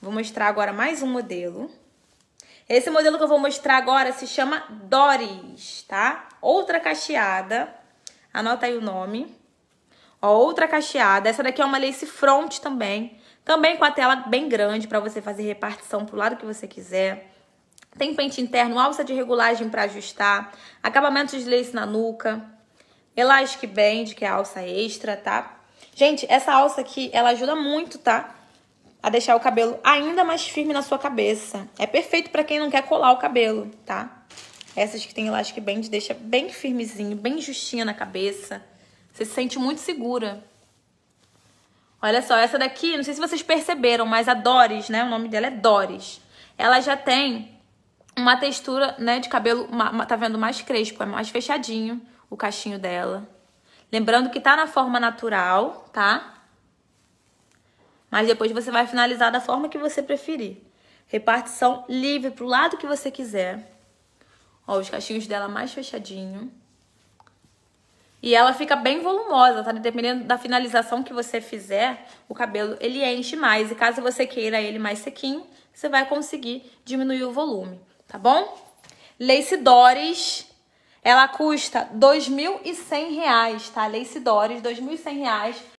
Vou mostrar agora mais um modelo. Esse modelo que eu vou mostrar agora se chama Doris, tá? Outra cacheada. Anota aí o nome. Ó, outra cacheada. Essa daqui é uma lace front também. Também com a tela bem grande para você fazer repartição pro lado que você quiser. Tem pente interno, alça de regulagem para ajustar. Acabamento de lace na nuca. Elastic Band, que é a alça extra, tá? Gente, essa alça aqui, ela ajuda muito, tá? A deixar o cabelo ainda mais firme na sua cabeça. É perfeito para quem não quer colar o cabelo, tá? Essas que tem Elastic Band deixa bem firmezinho, bem justinha na cabeça. Você se sente muito segura. Olha só, essa daqui, não sei se vocês perceberam, mas a Doris, né? O nome dela é Doris. Ela já tem uma textura, né, de cabelo, uma, uma, tá vendo, mais crespo, é mais fechadinho o cachinho dela. Lembrando que tá na forma natural, tá? Mas depois você vai finalizar da forma que você preferir. Repartição livre pro lado que você quiser. Ó, os cachinhos dela mais fechadinho. E ela fica bem volumosa, tá? Dependendo da finalização que você fizer, o cabelo ele enche mais. E caso você queira ele mais sequinho, você vai conseguir diminuir o volume, tá bom? Lace Doris ela custa R$ 2.100, tá? Lace Doris, R$ 2.100.